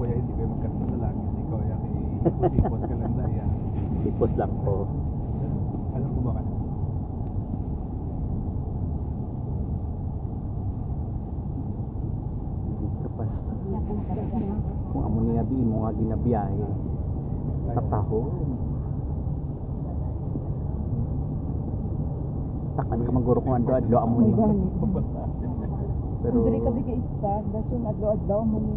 kuya, hindi kayo magkanta sa langit. Ikaw, ya, ipos-ipos ka lang dahil. Ipos lang po. Alam ko ba ka? Kung amo niya bi mo nga ginabiyahe. Sa taho. Takan ka mangguro kung ando adlo amo ni. Pero... Kung ka bigay istar, dasun adlo adlo mo ni.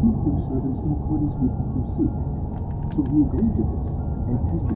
keep their servants in accordance with the they So he agreed to this and tested